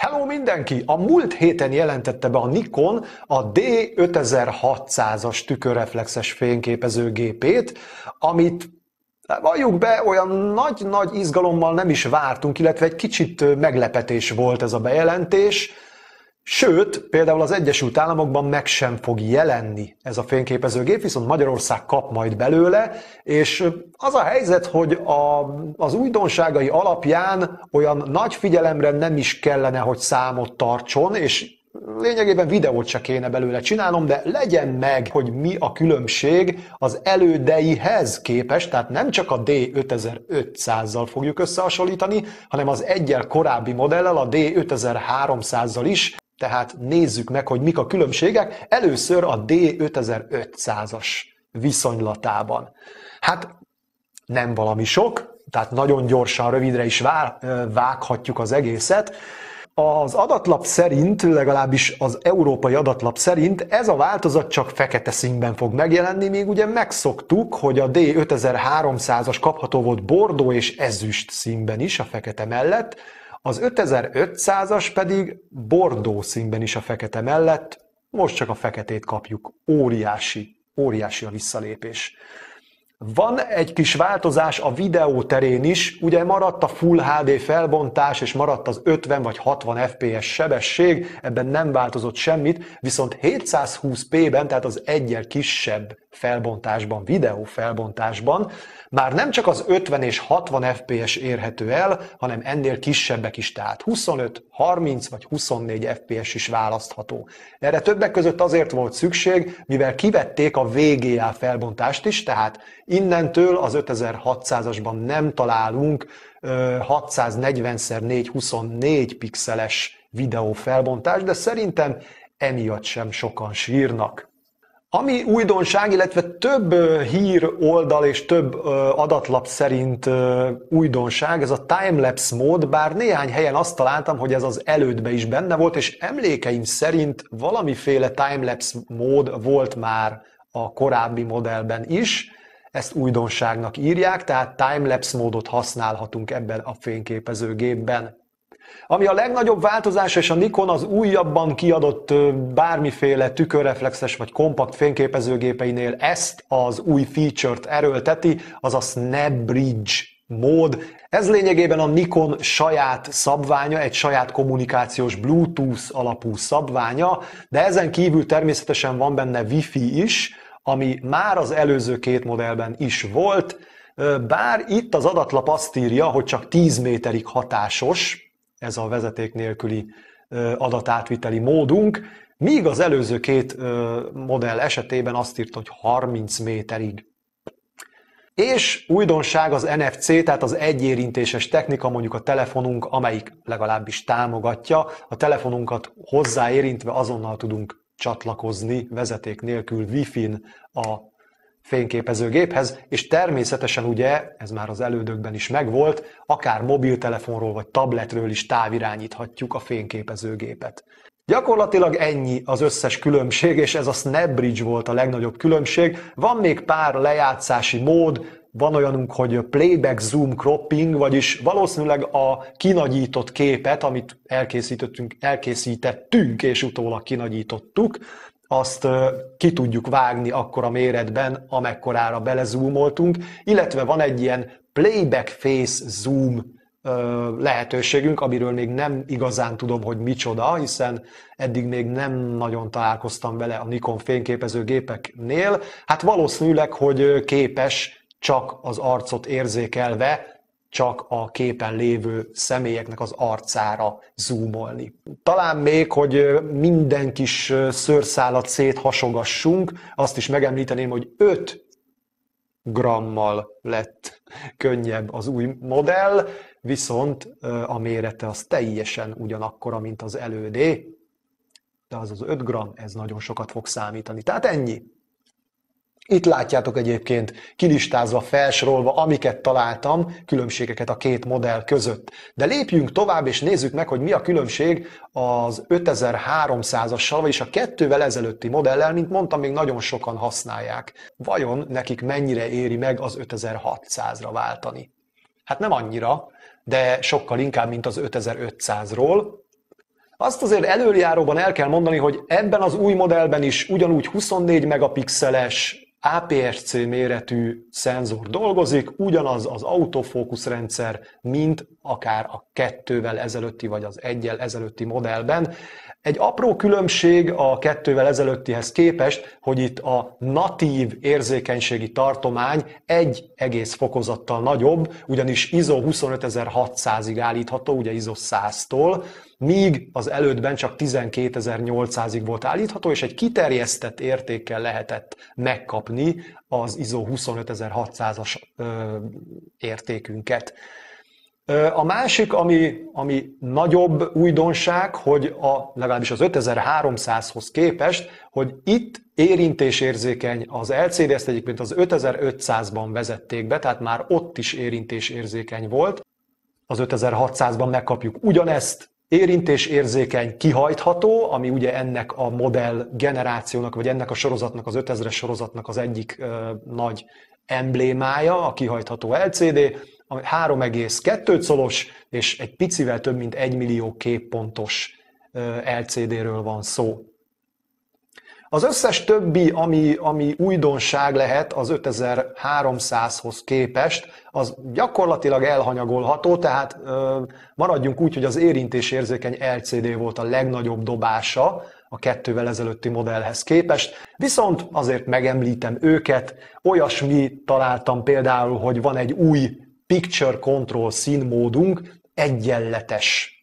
Hello mindenki! A múlt héten jelentette be a Nikon a D5600-as tükörreflexes fényképezőgépét, amit hát valljuk be, olyan nagy-nagy izgalommal nem is vártunk, illetve egy kicsit meglepetés volt ez a bejelentés. Sőt, például az Egyesült Államokban meg sem fog jelenni ez a fényképezőgép, viszont Magyarország kap majd belőle, és az a helyzet, hogy a, az újdonságai alapján olyan nagy figyelemre nem is kellene, hogy számot tartson, és lényegében videót se kéne belőle csinálnom, de legyen meg, hogy mi a különbség az elődeihez képest, tehát nem csak a D5500-zal fogjuk összehasonlítani, hanem az egyel korábbi modellel, a D5300-zal is, tehát nézzük meg, hogy mik a különbségek. Először a D5500-as viszonylatában. Hát nem valami sok, tehát nagyon gyorsan, rövidre is vághatjuk az egészet. Az adatlap szerint, legalábbis az európai adatlap szerint ez a változat csak fekete színben fog megjelenni, még ugye megszoktuk, hogy a D5300-as kapható volt bordó és ezüst színben is a fekete mellett, az 5500-as pedig bordó színben is a fekete mellett, most csak a feketét kapjuk. Óriási, óriási a visszalépés. Van egy kis változás a videó terén is, ugye maradt a Full HD felbontás, és maradt az 50 vagy 60 fps sebesség, ebben nem változott semmit, viszont 720p-ben, tehát az egyel kisebb felbontásban, videó felbontásban, már nem csak az 50 és 60 fps érhető el, hanem ennél kisebbek is, tehát 25, 30 vagy 24 fps is választható. Erre többek között azért volt szükség, mivel kivették a VGA felbontást is, tehát innentől az 5600-asban nem találunk 640x424 pixeles videó felbontás, de szerintem emiatt sem sokan sírnak. Ami újdonság, illetve több hír oldal és több adatlap szerint újdonság, ez a timelapse mód, bár néhány helyen azt találtam, hogy ez az elődbe is benne volt, és emlékeim szerint valamiféle timelapse mód volt már a korábbi modellben is, ezt újdonságnak írják, tehát timelapse módot használhatunk ebben a fényképezőgépben. Ami a legnagyobb változás, és a Nikon az újabban kiadott bármiféle tükörreflexes vagy kompakt fényképezőgépeinél ezt az új feature-t erőlteti, az a Snap Bridge mód. Ez lényegében a Nikon saját szabványa, egy saját kommunikációs Bluetooth alapú szabványa, de ezen kívül természetesen van benne Wi-Fi is, ami már az előző két modellben is volt, bár itt az adatlap azt írja, hogy csak 10 méterig hatásos, ez a vezeték nélküli adatátviteli módunk, míg az előző két modell esetében azt írt, hogy 30 méterig. És újdonság az NFC, tehát az egyérintéses technika, mondjuk a telefonunk, amelyik legalábbis támogatja, a telefonunkat hozzáérintve azonnal tudunk csatlakozni vezeték nélkül Wi-Fi-n a fényképezőgéphez, és természetesen ugye, ez már az elődökben is megvolt, akár mobiltelefonról vagy tabletről is távirányíthatjuk a fényképezőgépet. Gyakorlatilag ennyi az összes különbség, és ez a SnapBridge volt a legnagyobb különbség. Van még pár lejátszási mód, van olyanunk, hogy playback zoom cropping, vagyis valószínűleg a kinagyított képet, amit elkészítettünk, elkészítettünk és utólag kinagyítottuk, azt ki tudjuk vágni akkor a méretben, amekkorára belezoomoltunk, illetve van egy ilyen playback face zoom lehetőségünk, amiről még nem igazán tudom, hogy micsoda, hiszen eddig még nem nagyon találkoztam vele a Nikon fényképezőgépeknél. Hát valószínűleg, hogy képes csak az arcot érzékelve csak a képen lévő személyeknek az arcára zoomolni. Talán még, hogy minden kis szőrszálat széthasogassunk, azt is megemlíteném, hogy 5 grammal lett könnyebb az új modell, viszont a mérete az teljesen ugyanakkora, mint az elődé, de az az 5 gram, ez nagyon sokat fog számítani. Tehát ennyi. Itt látjátok egyébként kilistázva, felsorolva, amiket találtam, különbségeket a két modell között. De lépjünk tovább, és nézzük meg, hogy mi a különbség az 5300-assal, vagyis a kettővel ezelőtti modellel, mint mondtam, még nagyon sokan használják. Vajon nekik mennyire éri meg az 5600-ra váltani? Hát nem annyira, de sokkal inkább, mint az 5500-ról, Azt azért előjáróban el kell mondani, hogy ebben az új modellben is ugyanúgy 24 megapixeles APS-C méretű szenzor dolgozik, ugyanaz az autofókuszrendszer, mint akár a kettővel ezelőtti vagy az egyel ezelőtti modellben. Egy apró különbség a kettővel ezelőttihez képest, hogy itt a natív érzékenységi tartomány egy egész fokozattal nagyobb, ugyanis ISO 25600-ig állítható, ugye ISO 100-tól, míg az előttben csak 12800-ig volt állítható, és egy kiterjesztett értékkel lehetett megkapni az ISO 25600-as értékünket. A másik, ami, ami nagyobb újdonság, hogy a, legalábbis az 5300-hoz képest, hogy itt érintésérzékeny az LCD, ezt egyébként az 5500-ban vezették be, tehát már ott is érintésérzékeny volt. Az 5600-ban megkapjuk ugyanezt, érintésérzékeny kihajtható, ami ugye ennek a modell generációnak, vagy ennek a sorozatnak, az 5000-es sorozatnak az egyik ö, nagy emblémája, a kihajtható LCD, 3,2 colos, és egy picivel több mint 1 millió képpontos LCD-ről van szó. Az összes többi, ami, ami újdonság lehet az 5300-hoz képest, az gyakorlatilag elhanyagolható, tehát ö, maradjunk úgy, hogy az érintésérzékeny LCD volt a legnagyobb dobása a kettővel ezelőtti modellhez képest. Viszont azért megemlítem őket, olyasmi találtam például, hogy van egy új Picture Control színmódunk, egyenletes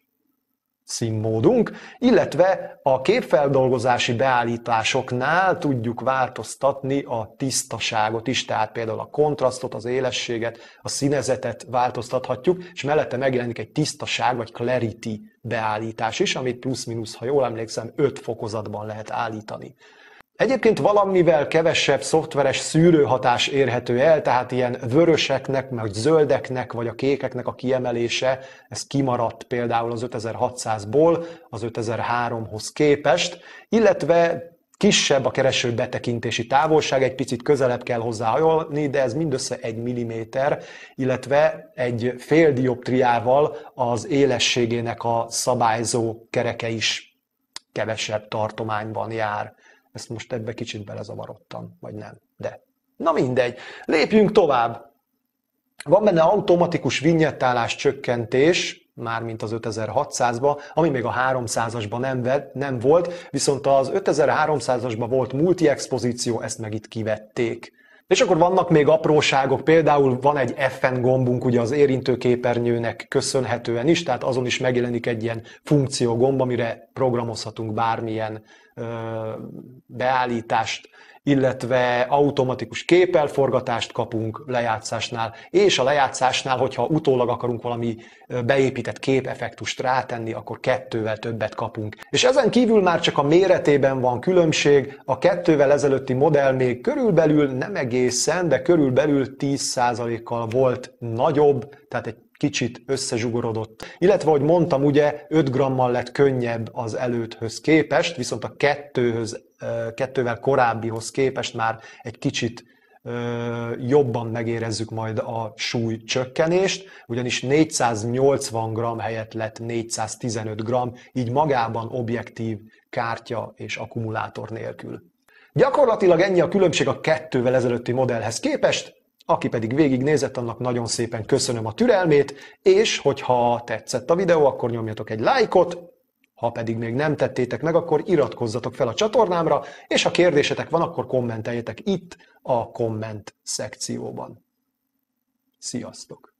színmódunk, illetve a képfeldolgozási beállításoknál tudjuk változtatni a tisztaságot is, tehát például a kontrasztot, az élességet, a színezetet változtathatjuk, és mellette megjelenik egy tisztaság vagy clarity beállítás is, amit plusz-minusz, ha jól emlékszem, 5 fokozatban lehet állítani. Egyébként valamivel kevesebb szoftveres szűrőhatás érhető el, tehát ilyen vöröseknek, vagy zöldeknek, vagy a kékeknek a kiemelése, ez kimaradt például az 5600-ból az 5003-hoz képest, illetve kisebb a kereső betekintési távolság, egy picit közelebb kell hozzá hajolni, de ez mindössze egy milliméter, illetve egy fél dioptriával az élességének a szabályzó kereke is kevesebb tartományban jár. Ezt most ebbe kicsit belezavarodtam, vagy nem. De. Na mindegy. Lépjünk tovább. Van benne automatikus vinyettálás csökkentés, mármint az 5600-ba, ami még a 300-asban nem, nem volt, viszont az 5300-asban volt multi-expozíció, ezt meg itt kivették. És akkor vannak még apróságok, például van egy FN gombunk ugye az érintőképernyőnek köszönhetően is, tehát azon is megjelenik egy ilyen funkció gomb, amire programozhatunk bármilyen ö, beállítást, illetve automatikus képelforgatást kapunk lejátszásnál, és a lejátszásnál, hogyha utólag akarunk valami beépített képeffektust rátenni, akkor kettővel többet kapunk. És ezen kívül már csak a méretében van különbség, a kettővel ezelőtti modell még körülbelül nem egészen, de körülbelül 10%-kal volt nagyobb, tehát egy kicsit összezsugorodott. Illetve, ahogy mondtam, ugye 5 grammal lett könnyebb az előthöz képest, viszont a kettőhöz, kettővel korábbihoz képest már egy kicsit jobban megérezzük majd a súly csökkenést, ugyanis 480 g helyett lett 415 g, így magában objektív kártya és akkumulátor nélkül. Gyakorlatilag ennyi a különbség a kettővel ezelőtti modellhez képest, aki pedig végignézett, annak nagyon szépen köszönöm a türelmét, és hogyha tetszett a videó, akkor nyomjatok egy lájkot, ha pedig még nem tettétek meg, akkor iratkozzatok fel a csatornámra, és ha kérdésetek van, akkor kommenteljetek itt a komment szekcióban. Sziasztok!